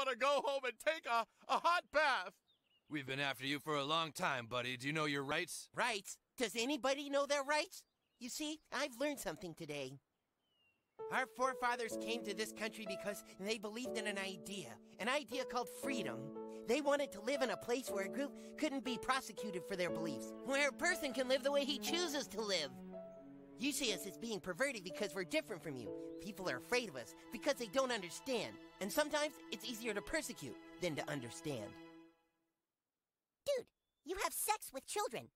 want to go home and take a, a hot bath. We've been after you for a long time, buddy. Do you know your rights? Rights? Does anybody know their rights? You see, I've learned something today. Our forefathers came to this country because they believed in an idea, an idea called freedom. They wanted to live in a place where a group couldn't be prosecuted for their beliefs, where a person can live the way he chooses to live. You see us as being perverted because we're different from you. People are afraid of us because they don't understand. And sometimes it's easier to persecute than to understand. Dude, you have sex with children.